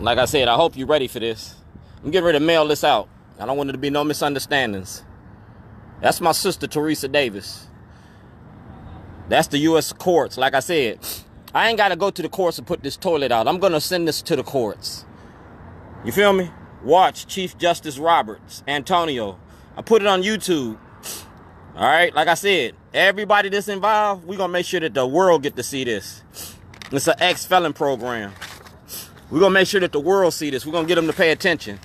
Like I said, I hope you're ready for this. I'm getting ready to mail this out. I don't want there to be no misunderstandings. That's my sister, Teresa Davis. That's the U.S. courts. Like I said, I ain't got to go to the courts and put this toilet out. I'm going to send this to the courts. You feel me? Watch Chief Justice Roberts, Antonio. I put it on YouTube. All right, like I said, everybody that's involved, we're going to make sure that the world get to see this. It's an ex-felon program. We're going to make sure that the world see this. We're going to get them to pay attention.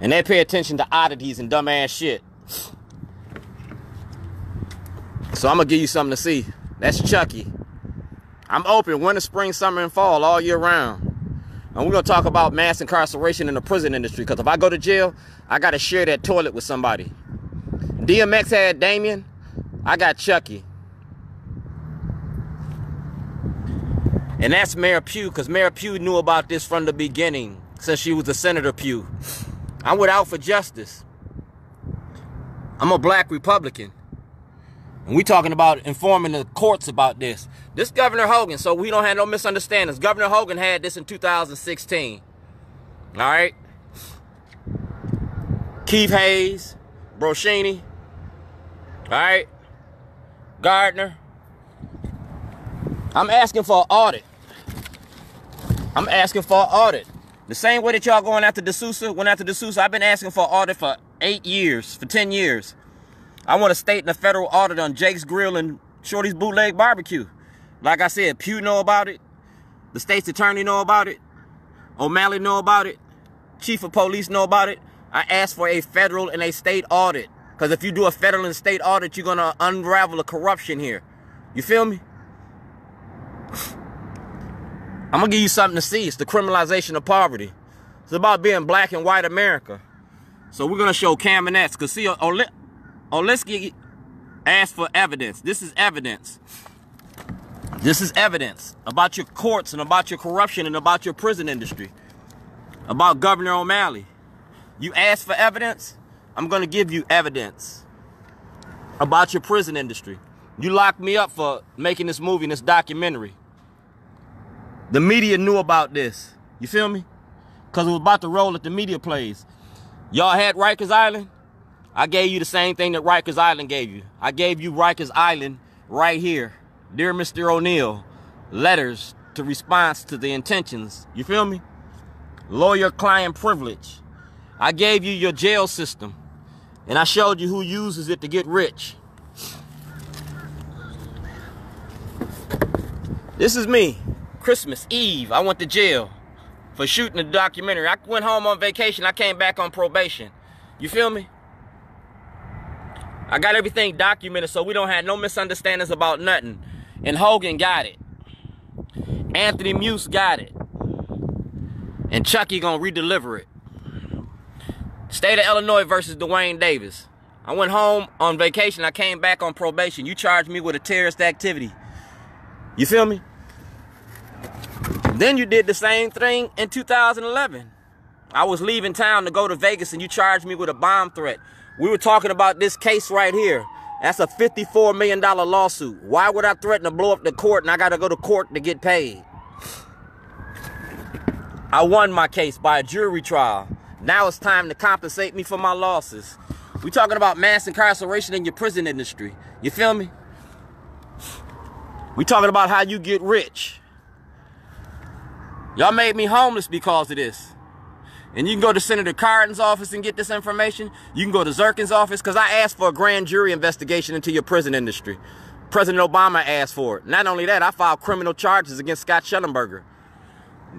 And they pay attention to oddities and dumbass shit. So I'm going to give you something to see. That's Chucky. I'm open winter, spring, summer, and fall all year round. And we're going to talk about mass incarceration in the prison industry. Because if I go to jail, I got to share that toilet with somebody. DMX had Damien. I got Chucky. And that's Mayor Pugh, because Mayor Pugh knew about this from the beginning, since she was a Senator Pugh. I'm without for justice. I'm a black Republican. And we talking about informing the courts about this. This Governor Hogan, so we don't have no misunderstandings. Governor Hogan had this in 2016. All right? Keith Hayes, Broshini, all right? Gardner. I'm asking for an audit. I'm asking for an audit. The same way that y'all going after De Sousa, went after De Sousa, I've been asking for an audit for eight years, for 10 years. I want a state and a federal audit on Jake's Grill and Shorty's Bootleg Barbecue. Like I said, Pugh know about it. The state's attorney know about it. O'Malley know about it. Chief of police know about it. I asked for a federal and a state audit. Because if you do a federal and state audit, you're going to unravel the corruption here. You feel me? I'm to give you something to see. It's the criminalization of poverty. It's about being black and white America. So we're to show Kamenetz. Because see, Olszewski asked for evidence. This is evidence. This is evidence about your courts and about your corruption and about your prison industry. About Governor O'Malley. You asked for evidence? I'm to give you evidence about your prison industry. You locked me up for making this movie and this documentary. The media knew about this. You feel me? Because it was about to roll at the media plays. Y'all had Rikers Island? I gave you the same thing that Rikers Island gave you. I gave you Rikers Island right here. Dear Mr. O'Neill, letters to response to the intentions. You feel me? Lawyer-client privilege. I gave you your jail system. And I showed you who uses it to get rich. This is me. Christmas Eve. I went to jail for shooting a documentary. I went home on vacation. I came back on probation. You feel me? I got everything documented so we don't have no misunderstandings about nothing. And Hogan got it. Anthony Muse got it. And Chucky gonna redeliver it. State of Illinois versus Duane Davis. I went home on vacation. I came back on probation. You charged me with a terrorist activity. You feel me? Then you did the same thing in 2011. I was leaving town to go to Vegas and you charged me with a bomb threat. We were talking about this case right here. That's a $54 million lawsuit. Why would I threaten to blow up the court and I got to go to court to get paid? I won my case by a jury trial. Now it's time to compensate me for my losses. We talking about mass incarceration in your prison industry. You feel me? We talking about how you get rich. Y'all made me homeless because of this. And you can go to Senator Cardin's office and get this information. You can go to Zirkin's office because I asked for a grand jury investigation into your prison industry. President Obama asked for it. Not only that, I filed criminal charges against Scott Shellenberger.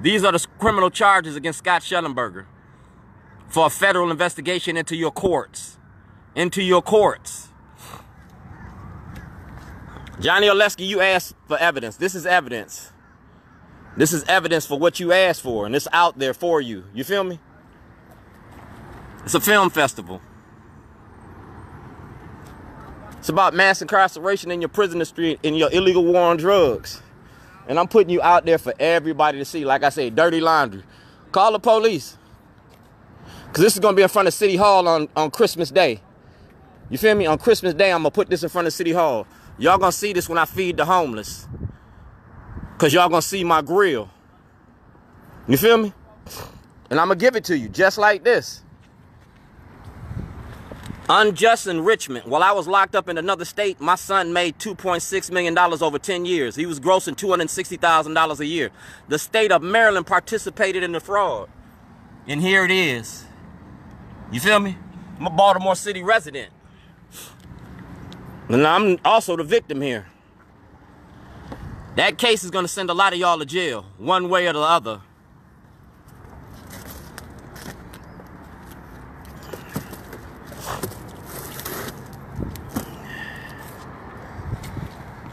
These are the criminal charges against Scott Shellenberger for a federal investigation into your courts. Into your courts. Johnny Olszewski, you asked for evidence. This is evidence. This is evidence for what you asked for, and it's out there for you. You feel me? It's a film festival. It's about mass incarceration in your prison industry and your illegal war on drugs. And I'm putting you out there for everybody to see. Like I say, dirty laundry. Call the police. Because this is going to be in front of City Hall on, on Christmas Day. You feel me? On Christmas Day, I'm going to put this in front of City Hall. Y'all going to see this when I feed the homeless. Because y'all going to see my grill. You feel me? And I'm to give it to you just like this. Unjust enrichment. While I was locked up in another state, my son made $2.6 million over 10 years. He was grossing $260,000 a year. The state of Maryland participated in the fraud. And here it is. You feel me? I'm a Baltimore City resident. And I'm also the victim here. That case is going to send a lot of y'all to jail, one way or the other.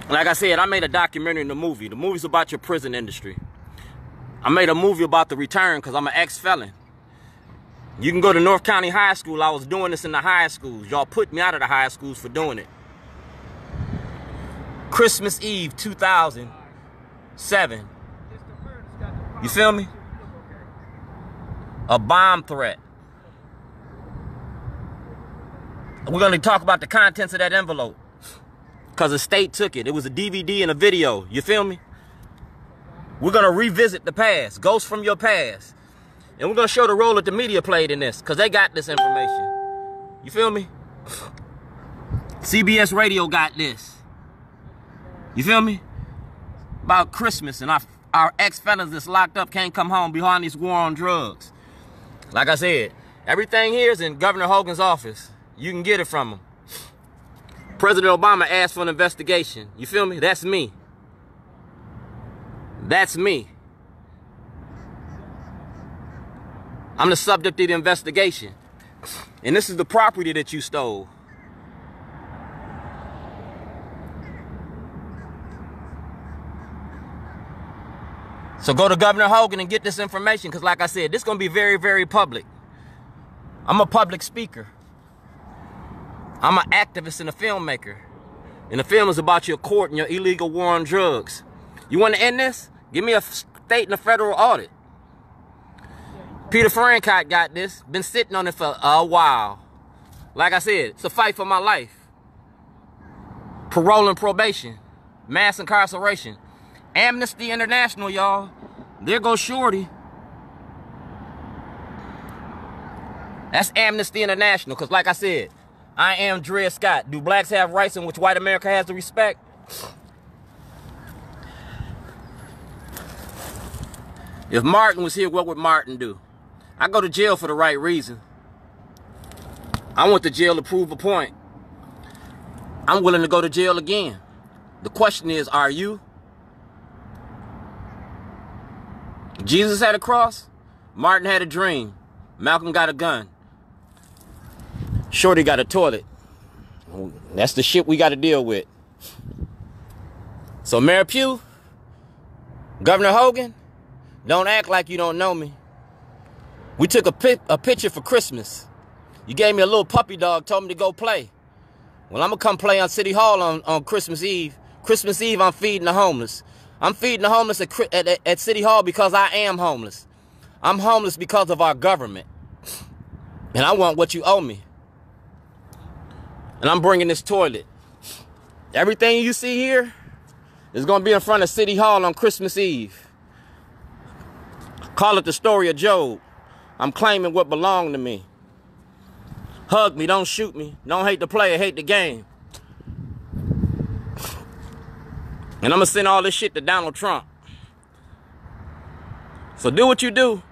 Like I said, I made a documentary in the movie. The movie's about your prison industry. I made a movie about the return because I'm an ex-felon. You can go to North County High School. I was doing this in the high schools. Y'all put me out of the high schools for doing it. Christmas Eve 2007. You feel me? A bomb threat. We're going to talk about the contents of that envelope. Because the state took it. It was a DVD and a video. You feel me? We're going to revisit the past. Ghosts from your past. And we're going to show the role that the media played in this. Because they got this information. You feel me? CBS Radio got this. You feel me? About Christmas and our, our ex-felons that's locked up can't come home behind this war on drugs. Like I said, everything here is in Governor Hogan's office. You can get it from him. President Obama asked for an investigation. You feel me? That's me. That's me. I'm the subject of the investigation. And this is the property that you stole. So go to Governor Hogan and get this information because like I said, this is going to be very, very public. I'm a public speaker. I'm an activist and a filmmaker. And the film is about your court and your illegal war on drugs. You want to end this? Give me a state and a federal audit. Peter Fahrenkite got this. Been sitting on it for a while. Like I said, it's a fight for my life. Parole and probation. Mass incarceration. Amnesty International, y'all. There goes Shorty. That's Amnesty International. Because like I said, I am Dred Scott. Do blacks have rights in which white America has to respect? If Martin was here, what would Martin do? I go to jail for the right reason. I went to jail to prove a point. I'm willing to go to jail again. The question is, are you? Jesus had a cross. Martin had a dream. Malcolm got a gun. Shorty got a toilet. That's the shit we got to deal with. So Mayor Pugh, Governor Hogan, don't act like you don't know me. We took a, pic a picture for Christmas. You gave me a little puppy dog, told me to go play. Well, I'm going to come play on City Hall on, on Christmas Eve. Christmas Eve, I'm feeding the homeless. I'm feeding the homeless at, at, at City Hall because I am homeless. I'm homeless because of our government. And I want what you owe me. And I'm bringing this toilet. Everything you see here is going to be in front of City Hall on Christmas Eve. Call it the story of Job. I'm claiming what belonged to me. Hug me, don't shoot me. Don't hate the player, hate the game. And I'm to send all this shit to Donald Trump. So do what you do.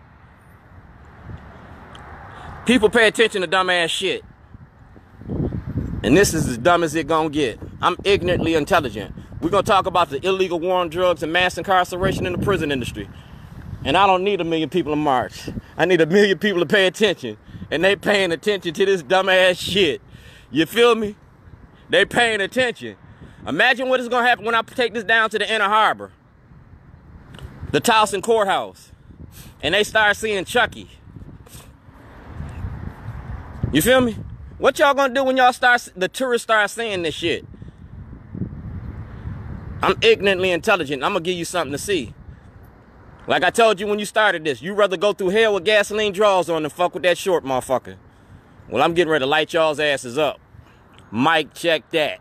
People pay attention to dumbass shit. And this is as dumb as it gonna get. I'm ignorantly intelligent. We're gonna talk about the illegal war on drugs and mass incarceration in the prison industry. And I don't need a million people to march. I need a million people to pay attention. And they paying attention to this dumbass shit. You feel me? They paying attention. Imagine what is gonna happen when I take this down to the inner harbor. The Towson courthouse. And they start seeing Chucky. You feel me? What y'all gonna do when y'all start, the tourists start seeing this shit? I'm ignorantly intelligent. I'm gonna give you something to see. Like I told you when you started this, you rather go through hell with gasoline draws on than fuck with that short motherfucker. Well, I'm getting ready to light y'all's asses up. Mike, check that.